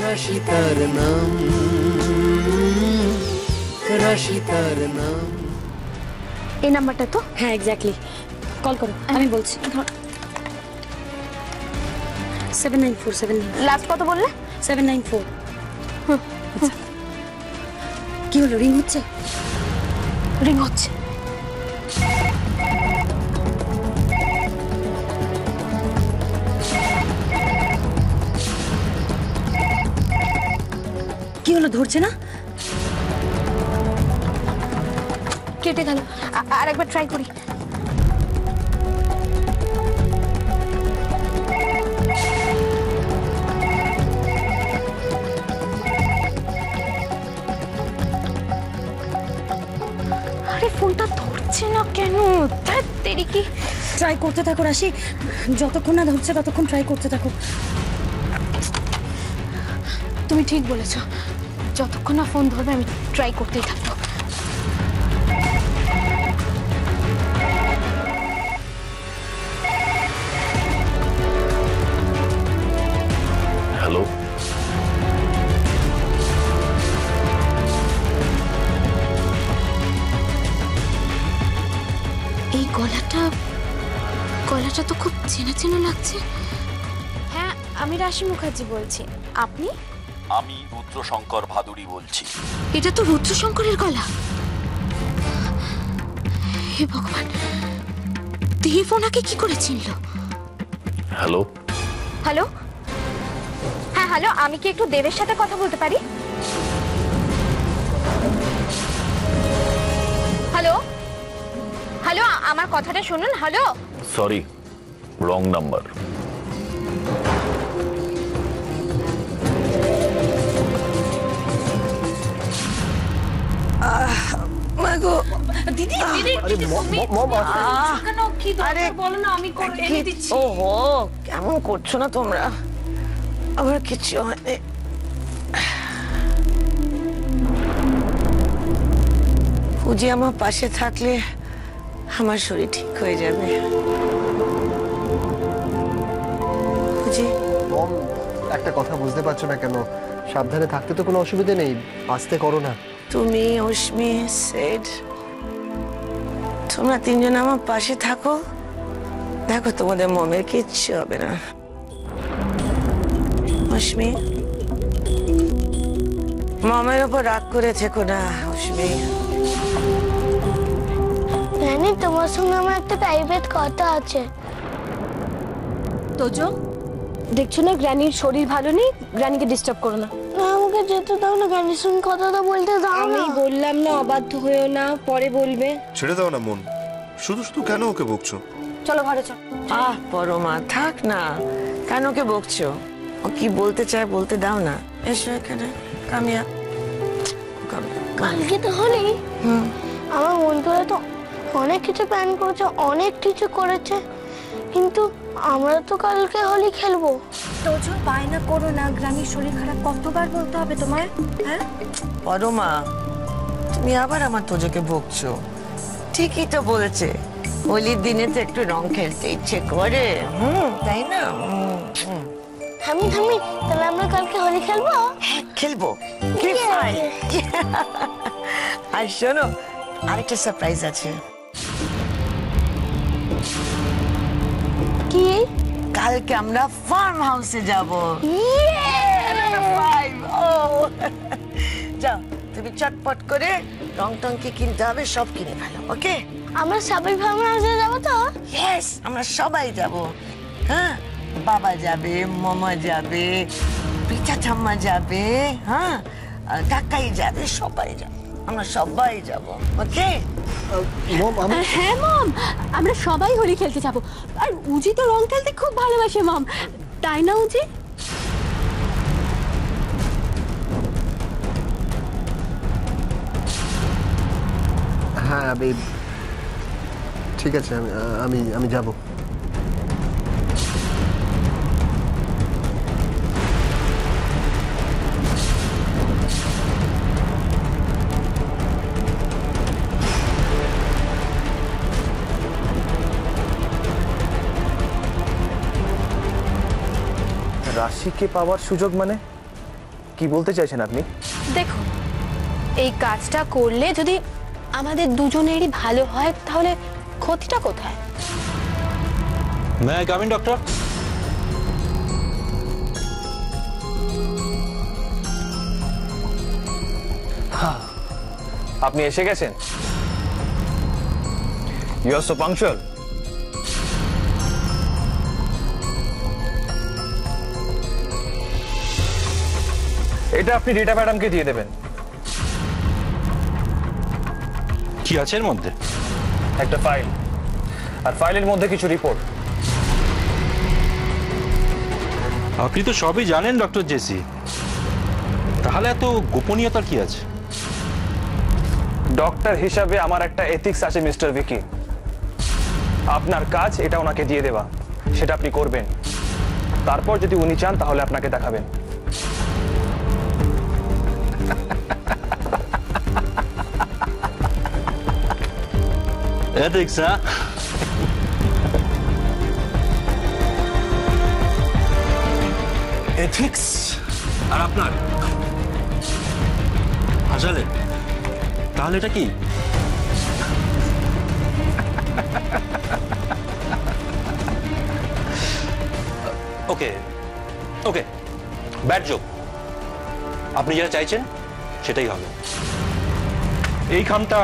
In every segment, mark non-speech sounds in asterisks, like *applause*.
রাশি তার নাম রাশি তার নাম। এই নাম্বারটা তো? হ্যাঁ এক্স্যাক্টলি কল করো আমি বলছি। Seven nine four seven nine last কত বললে? সেভেন নাইন ফোর কি হলো রিং হচ্ছে? রিং হচ্ছে। কি হলো ধরছে না? কেটে গেল। আর একবার ট্রাই করি। আরে ফোনটা ধরছে না কেন? তেরি কি? ট্রাই করতে থাকো রাশি। যতক্ষণ না ধরছে ততক্ষণ ট্রাই করতে থাকো। তুমি ঠিক বলেছ। যতক্ষণ না ফোন ধরবে আমি ট্রাই করতেই থাকব। হ্যালো এই গলাটা গলাটা তো খুব চেনা চেনা লাগছে। হ্যাঁ আমি রাশি মুখার্জি বলছি। আপনি? আমি রুদ্রশঙ্কর ভাদুরী বলছি। এটা তো রুদ্রশঙ্করের গলা। হে ভগবান দেব ওনাকে কি করে চিনল? হ্যালো? হ্যালো? হ্যাঁ হ্যালো আমি কি একটু দেবের সাথে কথা বলতে পারি? হ্যালো? হ্যালো আমার কথাটা শুনুন হ্যালো? সরি রং নাম্বার ওহো কেমন করছ না তোমরা? আমার কিছু হয়নি। পুজি আমার পাশে থাকলে আমার শরীর ঠিক হয়ে যাবে। পুজি মম একটা কথা বুঝতে পারছ না কেন? সাবধানে থাকতে তো কোনো অসুবিধা নেই আস্তে করো না। তুমি অশ্মি সেড তোমরা তিনজন আমার পাশে থাকো। দেখো তোমাদের মমের কিচ্ছু হবে না। অশ্মি মমের ওপর রাগ করে থেকো না অশ্মি। জানি তোমার সঙ্গে আমার একটা প্রাইভেট কথা আছে। তোজো দেখছ না গ্র্যানির শরীর ভালো নেই? গ্র্যানিকে ডিস্টার্ব করো না। আমাকে যেতে দাও না গানের সঙ্গে কথাটা বলতে দাও না। বললাম না অবাধ্য হয়েও না পরে বলবে। ছেড়ে দাও না মন। শুধু শুধু কেন ওকে বকছো? চলো ঘরে চলো। আহ পরমা থাক না। কেন ওকে বকছো? ও কি বলতে চায় বলতে দাও না। এসো এখানে কামিয়া। কালকে তো হলি আমার বন্ধুরা তো অনেক কিছু প্ল্যান করেছে অনেক কিছু করেছে। কিন্তু আমরা তো কালকে হোলি খেলব। তোজো বায়না করো না গ্রামের শরীর খারাপ। কতবার বলতে হবে তোমায়? হ্যাঁ? পরমা তুমি আবার আমার তোজোকে বকছো ঠিকই তো বলেছে। হোলির দিনে তো একটু রং খেলতে ইচ্ছে করে। হুম তাই না। থামি থামি তাহলে আমরা কালকে হোলি খেলব? হ্যাঁ, খেলব! *laughs* আর শোনো আরেকটা সারপ্রাইজ আছে। কালকে আমরা ফার্ম হাউসে যাব। যাও তুমি চটপট করে রং টং কি কিনতে হবে সব কিনে ফেলো ওকে আমরা সবাই ফার্ম হাউসে যাব তো? ইয়েস আমরা সবাই যাব। হ্যাঁ বাবা যাবে মামা যাবে পিঠা ঠাম্মা যাবে হ্যাঁ আর কাকাই যাবে সবাই যাবে। আমরা সবাই যাব ওকে? মম আমি হ্যাঁ মম। আমরা সবাই হোলি খেলতে যাব। আর উজি তো রং খেলতে খুব ভালোবাসে মম। তাই না উজি? হ্যাঁ আমি ঠিক আছে আমি আমি আমি যাব। রাশিকে পাওয়ার সুযোগ মানে? কি বলতে চাইছেন আপনি? দেখুন এই কাজটা করলে যদি আমাদের দুজনেরই ভালো হয় তাহলে ক্ষতিটা কোথায়? মে আই কামিং ডক্টর আপনি এসে গেছেন? ইউ আর সো পাংচুয়াল এটা আপনি রিটা ম্যাডামকে দিয়ে দেবেন। কি আছে এর মধ্যে? একটা ফাইল আর ফাইলের মধ্যে কিছু রিপোর্ট আপনি তো সবই জানেন ডক্টর জেসি তাহলে এত গোপনীয়তার কি আছে? ডক্টর হিসাবে আমার একটা এথিক্স আছে মিস্টার ভিকি আপনার কাজ এটা ওনাকে দিয়ে দেওয়া। সেটা আপনি করবেন। তারপর যদি উনি চান তাহলে আপনাকে দেখাবেন। এথিক্স হ্যাঁ এথিক্স আর আপনার? হাসালেন তাহলে এটা কি? ওকে ওকে ব্যাড জোক আপনি যেটা চাইছেন সেটাই হবে। এই খামটা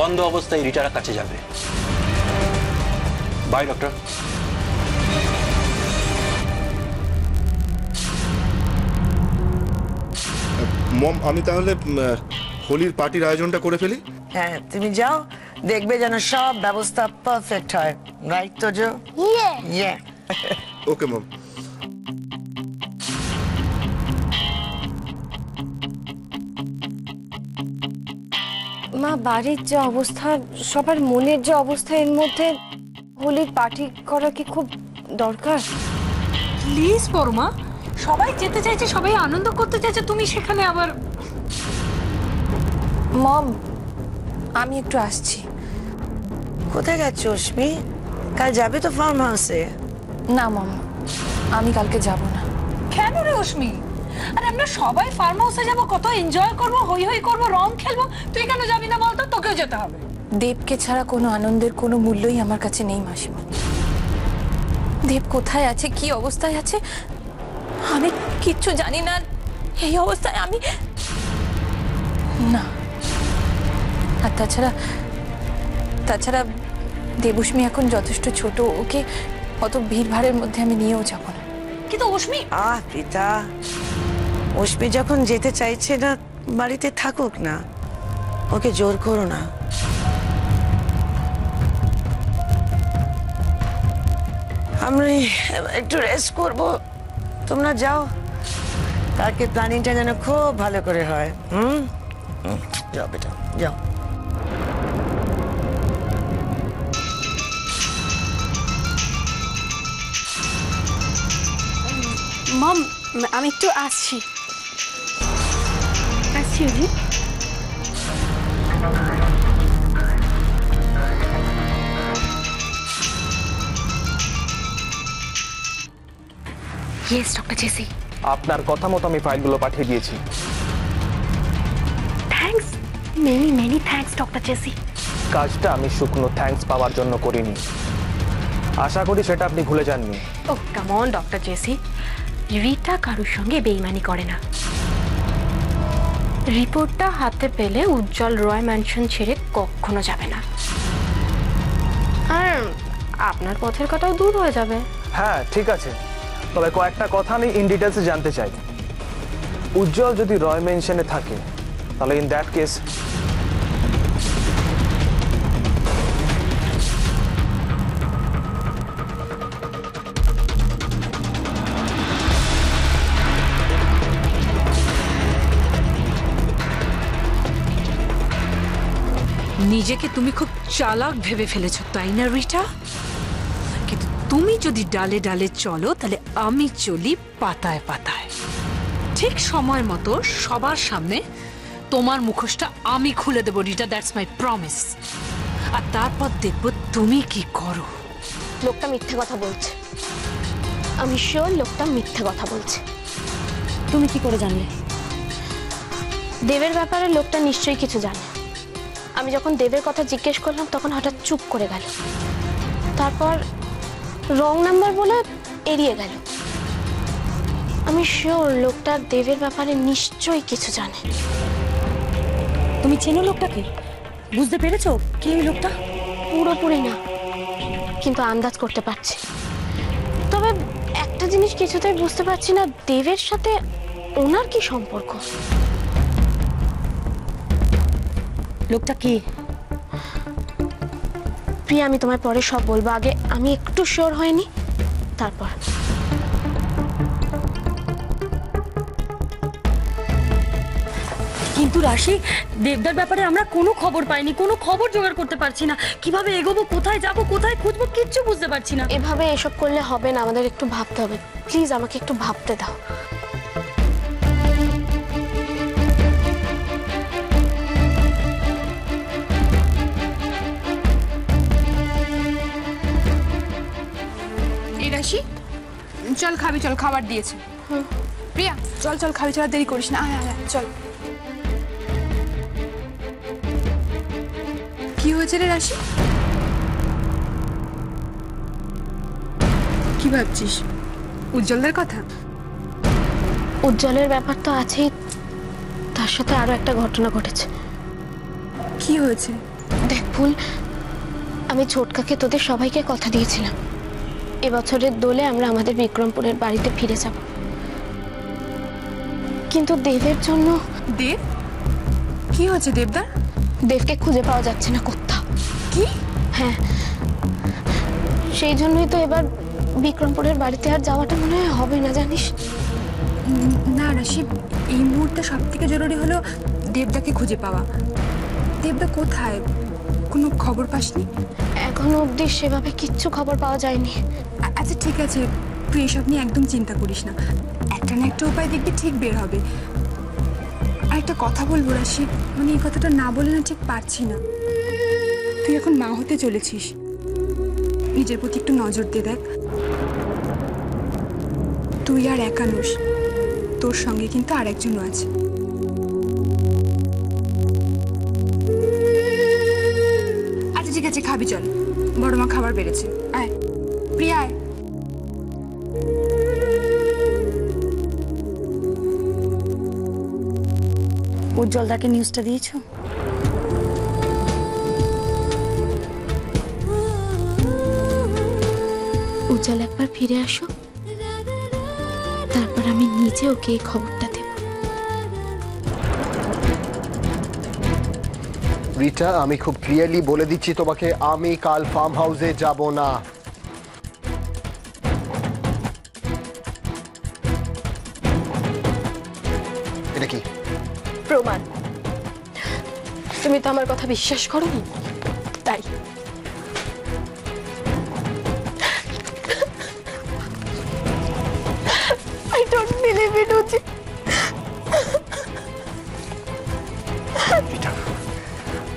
বন্ধ অবস্থায় রিটারের কাছে যাবে। বাই ডক্টর মম আমি তাহলে হোলির পার্টির আয়োজনটা করে ফেলি? হ্যাঁ তুমি যাও দেখবে যেন সব ব্যবস্থা পারফেক্ট হয়। রাইট তো জো ইয়ে ইয়ে ওকে মম মা বাড়ির যে অবস্থা সবার মনের যে অবস্থা এর মধ্যে হোলির পার্টি করা কি খুব দরকার? প্লিজ পরমা সবাই যেতে চাইছে সবাই আনন্দ করতে চাইছে তুমি সেখানে আবার মম আমি একটু আসছি। কোথায় গেছো অশ্মি কাল যাবে তো ফার্ম হাউসে না মম আমি কালকে যাব না। কেন রে অশ্মি আর আমরা সবাই ফার্ম হাউসে যাব কত এনজয় করব হই হই করব রং খেলব। তুই কেন যাবি না বলতো? তোকেও যেতে হবে। দেবকে ছাড়া কোনো আনন্দের কোনো মূল্যই আমার কাছে নেই মাসিমা দেব কোথায় আছে কি অবস্থায় আছে আমি কিচ্ছু জানি না। এই অবস্থায় আমি না। আর তাছাড়া তাছাড়া দেবুষ্মি এখন যথেষ্ট ছোট ওকে অত ভিড় ভাড়ের মধ্যে আমি নিয়েও যাব না। কিন্তু অশ্মি! আহ পিতা। অশ্মি যখন যেতে চাইছে না বাড়িতে থাকুক না। ওকে জোর করো না। আমরা একটু রেস্ট করব। তোমরা যাও। কালকে প্ল্যানিংটা যেন খুব ভালো করে হয়। হুম, যাও বেটা যাও। মম আমি একটু আসছি। ইয়েস ডক্টর জেসি আপনার কথা মতো আমি ফাইলগুলো পাঠিয়ে দিয়েছি। Thanks many many thanks doctor J C কাজটা আমি শুকনো থ্যাঙ্কস পাওয়ার জন্য করিনি। আশা করি সেটা আপনি ভুলে যাননি। ও come on doctor J C Rita কারুর সঙ্গে বেইমানি করে না। রিপোর্টটা হাতে পেলে উজ্জ্বল রয় ম্যানশন ছেড়ে কখনো যাবে না। আর আপনার পথের কথাও দূর হয়ে যাবে। হ্যাঁ ঠিক আছে। তবে কয়েকটা কথা আমি ইন ডিটেলসে জানতে চাই। উজ্জ্বল যদি রয় মেনশনে থাকে, তাহলে ইন দ্যাট কেস নিজেকে তুমি খুব চালাক ভেবে ফেলেছো তাই না রিটা? কিন্তু তুমি যদি ডালে ডালে চলো তাহলে আমি চলি পাতায় পাতায়। ঠিক সময় মতো সবার সামনে তোমার মুখোশটা আমি খুলে দেবো রিটা দ্যাটস মাই প্রমিস আর তারপর দেখব তুমি কি করো। লোকটা মিথ্যে কথা বলছে। আমি শিওর লোকটা মিথ্যে কথা বলছে। তুমি কি করে জানলে? দেবের ব্যাপারে লোকটা নিশ্চয়ই কিছু জানে। আমি যখন দেবের কথা জিজ্ঞেস করলাম তখন হঠাৎ চুপ করে গেল। তারপর রং নাম্বার বলে এড়িয়ে গেল। আমি শিওর লোকটা দেবের ব্যাপারে নিশ্চয়ই কিছু জানে। তুমি চেনো লোকটাকে? বুঝতে পেরেছ কে ওই লোকটা? পুরোপুরি না। কিন্তু আন্দাজ করতে পারছি। তবে একটা জিনিস কিছুতেই বুঝতে পারছি না দেবের সাথে ওনার কি সম্পর্ক? লোকটা কে? প্রিয়া আমি তোমায় পরে সব বলব। আগে আমি একটু শিওর হয়নি তারপর। কিন্তু রাশি দেবদার ব্যাপারে আমরা কোনো খবর পাইনি কোনো খবর জোগাড় করতে পারছি না। কীভাবে এগোবো কোথায় যাব কোথায় খুঁজবো কিচ্ছু বুঝতে পারছি না। এভাবে এসব করলে হবে না আমাদের একটু ভাবতে হবে। প্লিজ আমাকে একটু ভাবতে দাও। চল খাবি চল খাবার দিয়েছে। প্রিয়া চল চল খাবি চল দেরি করিস না। আয় আয়, চল। কি হয়েছে রে রাশি? কি ভাবছিস? উজ্জ্বলদের কথা? উজ্জ্বলের ব্যাপার তো আছেই। তার সাথে আরও একটা ঘটনা ঘটেছে। কি হয়েছে? দেখ ফুল আমি ছোটকাকে তোদের সবাইকে কথা দিয়েছিলাম। এবছরের দোলে আমরা আমাদের বিক্রমপুরের বাড়িতে ফিরে যাব। কিন্তু দেবের জন্য দেব? কি হয়েছে দেবদার? দেবকে খুঁজে পাওয়া যাচ্ছে না কোথাও। কি? হ্যাঁ। সেই জন্যই তো এবার বিক্রমপুরের বাড়িতে আর যাওয়াটা মনে হয় হবে না জানিস? উম, না রাশি এই মুহূর্তে সব থেকে জরুরি হলো দেবদাকে খুঁজে পাওয়া। দেবদা কোথায়? কোনো খবর পাসনি? এখনও অবধি সেভাবে কিচ্ছু খবর পাওয়া যায়নি। আচ্ছা ঠিক আছে। তুই এসব নিয়ে একদম চিন্তা করিস না। একটা না একটা উপায় দেখবি ঠিক বের হবে। আর একটা কথা বলব, রাশি। মানে এই কথাটা না বলে না ঠিক পারছি না। তুই এখন মা হতে চলেছিস। নিজের প্রতি একটু নজর দিয়ে দেখ। তুই আর একানুষ তোর সঙ্গে কিন্তু আর একজনও আছে। আচ্ছা ঠিক আছে, খাবি, চল। বড় মা খাবার বেড়েছে। আয়। প্রিয়া, আয়। উজ্জ্বলদাকে নিউজটা দিয়েছ? উজ্জ্বল একবার ফিরে আসো। তারপর আমি নিজে ওকে এই খবরটা দেব। রিটা আমি খুব ক্লিয়ারলি বলে দিচ্ছি তোমাকে আমি কাল ফার্ম হাউসে যাব না। প্রমাণ। তুমি তো আমার কথা বিশ্বাস করো তাই। Uji.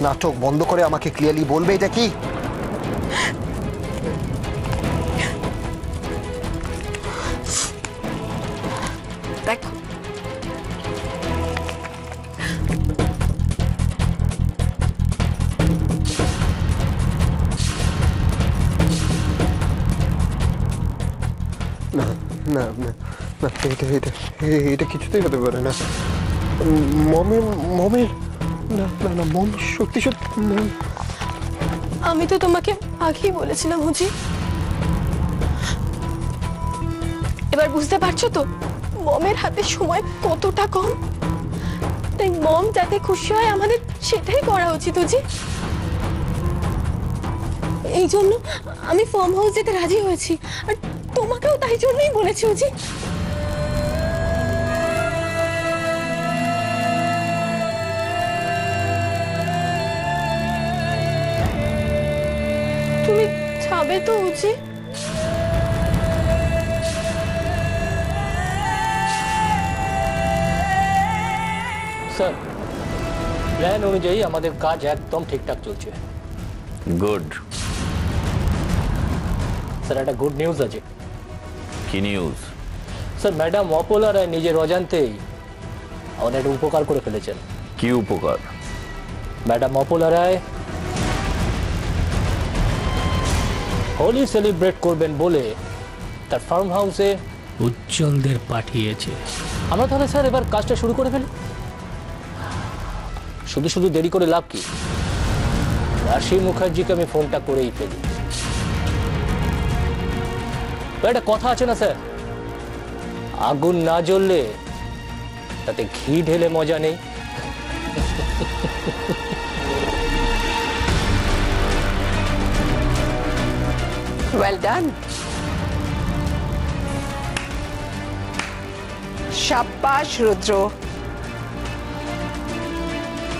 নাটক বন্ধ করে আমাকে ক্লিয়ারলি বলবে এটা কি? না এটা এটা, এ- এটা কিছুতেই হতে পারে না। মমের মমের, না না না, মম, সত্যি সত্যি আমি তো তোমাকে আগেই বলেছিলাম হুজি এবার বুঝতে পারছ তো, মমের হাতে সময় কতটা কম? তাই মম যাতে খুশি হয়, আমাদের সেটাই করা উচিত হুজি এই জন্য আমি ফার্ম হাউস যেতে রাজি হয়েছি, আর তোমাকেও তাই জন্যই বলেছি হুজি যাবে তো হুজি স্যার প্ল্যান অনুযায়ী আমাদের কাজ একদম ঠিকঠাক চলছে। গুড স্যার একটা গুড নিউজ আছে। কি নিউজ স্যার ম্যাডাম অপোলার নিজের অজান্তেই আমাদের একটা উপকার করে ফেলেছেন। কি উপকার? ম্যাডাম অপলা রায় হোলি সেলিব্রেট করবেন বলে তার ফার্ম হাউসে উজ্জ্বলদের পাঠিয়েছে। আমরা তাহলে স্যার এবার কাজটা শুরু করে ফেলি। শুধু শুধু দেরি করে লাভ কি? রাশি মুখার্জিকে আমি ফোনটা করেই ফেলি। একটা কথা আছে না স্যার? আগুন না জ্বললে তাতে ঘি ঢেলে মজা নেই। ওয়েল ডান সাব্বাস রুদ্র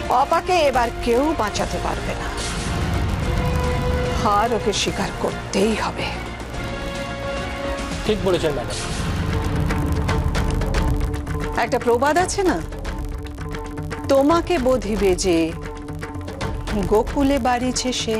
অপাকে এবার কেউ বাঁচাতে পারবে না। হার ওকে স্বীকার করতেই হবে। ঠিক বলেছেন ম্যাডাম। একটা প্রবাদ আছে না? তোমাকে বোধিবে যে গোকুলে বাড়িছে সে।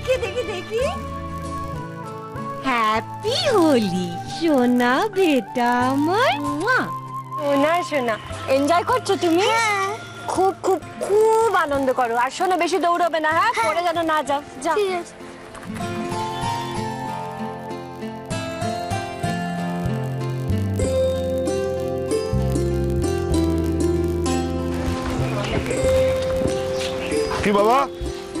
দেখি দেখি দেখি। হ্যাপি হোলি সোনা বেটা আমার। শোনা শোনা এনজয় করছ তুমি? খুব খুব খুব আনন্দ করো। আর শোনো বেশি দৌড়বে না হ্যাঁ? পরে যেন না যাও। যাও। কি বাবা?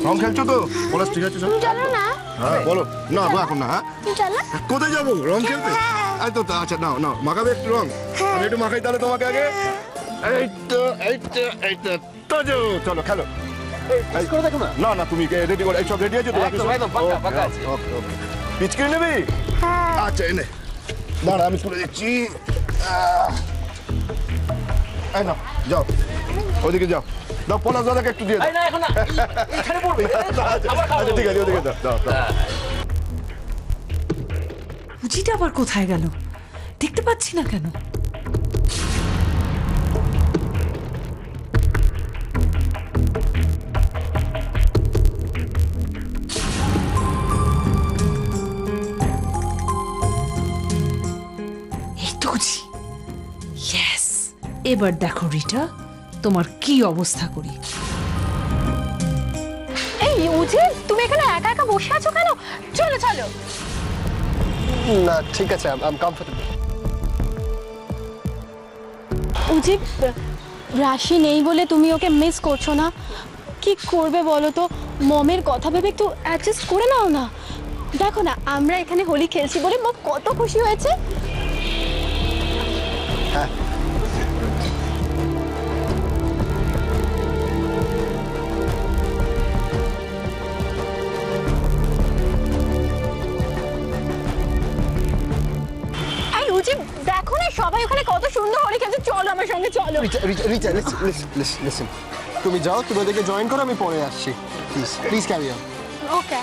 রং খেলছো তো? বলো ঠিক আছে তুমি জানো না। হ্যাঁ বলো। না না এখন না হ্যাঁ? তুমি জানো কোথায় যাব? রং খেলতে? এই তো আচ্ছা নাও নাও মাখাবে একটু রং। আমি একটু মাখাই তাহলে তোমাকে আগে। এই তো এই তো এই তো তো যাও, চলো খেলো। এই, না? না তুমি রেডি করো এই সব রেডি আছে তো? আছে। ওকে ওকে। পিচকিরি নেবি? আচ্ছা এনে। দাঁড়া আমি তুলে দিচ্ছি আহ, এই নাও যাও। ওদিকে যাও। দাও পলাশ দাদাকে একটু দিয়ে দাও। আচ্ছা আচ্ছা, ঠিক আছে ওদিকে দাও দাও দাও। পুঁজিটা আবার কোথায় গেল? দেখতে পাচ্ছি না কেন? এবার দেখো রিটা তোমার কি অবস্থা করি? এই উজির তুমি এখানে একা একা বসে আছো কেন? চলো চলো। না ঠিক আছে আই কমফোর্টেবল উজির রাশি নেই বলে তুমি ওকে মিস করছ না? কি করবে বলো তো? মমের কথা ভেবে একটু অ্যাডজাস্ট করে নাও না। দেখো না আমরা এখানে হোলি খেলছি বলে মম কত খুশি হয়েছে। এই কত সুন্দর হোলি খেলছে। চলো আমার সঙ্গে চলো। রিচা লিসন তুমি যাও তুমি ওদেরকে জয়েন করো আমি পরে আসছি। Please please carry on okay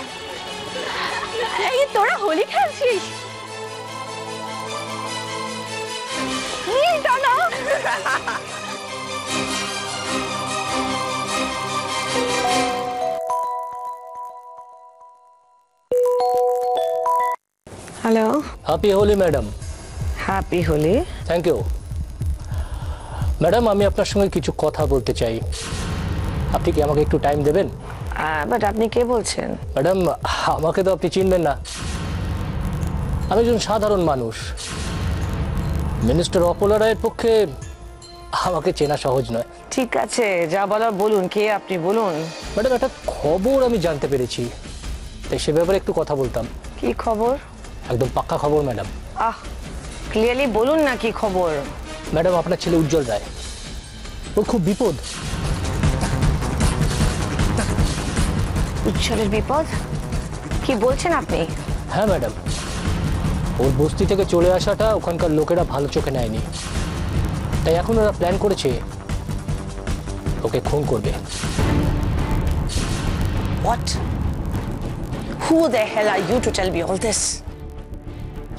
এই তোরা Holi খেলছিস? Hello happy Holi madam happy Holi. Thank you madam আমি আপনার সঙ্গে কিছু কথা বলতে চাই। আপনি কি আমাকে একটু টাইম দেবেন? বাট আপনি কে বলছেন? ম্যাডাম আমাকে তো আপনি চিনবেন না। আমি একজন সাধারণ মানুষ। মিনিস্টার অপলা রায়ের পক্ষে আমাকে চেনা সহজ নয়। ঠিক আছে যা বলার বলুন কে আপনি বলুন? ম্যাডাম একটা খবর আমি জানতে পেরেছি। তাই সে ব্যাপারে একটু কথা বলতাম। কি খবর? একদম পাক্কা খবর ম্যাডাম আহ ক্লিয়ারলি বলুন না কি খবর। ম্যাডাম আপনার ছেলে উজ্জ্বল রায়। ওর খুব বিপদ। উচ্ছলের বিপদ? কি বলছেন আপনি? হ্যাঁ ম্যাডাম। ওর বস্তি থেকে চলে আসাটা ওখানকার লোকেরা ভালো চোখে নেয়নি। তাই এখন ওরা প্ল্যান করেছে ওকে খুন করবে। What? Who the hell are you to tell me all this?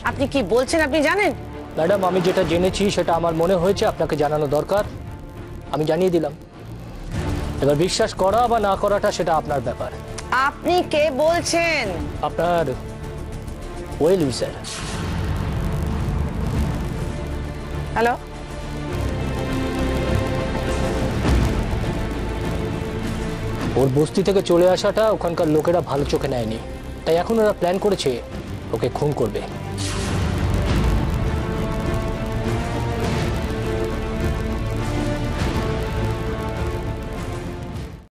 আপনি কি বলছেন আপনি জানেন? ম্যাডাম আমি যেটা জেনেছি সেটা আমার মনে হয়েছে আপনাকে জানানো দরকার। আমি জানিয়ে দিলাম। এবার বিশ্বাস করা বা না করাটা সেটা আপনার ব্যাপার। আপনি কে বলছেন? আপনার ওয়েল স্যার হ্যালো? ওর বস্তি থেকে চলে আসাটা ওখানকার লোকেরা ভালো চোখে নেয়নি। তাই এখন ওরা প্ল্যান করেছে ওকে খুন করবে।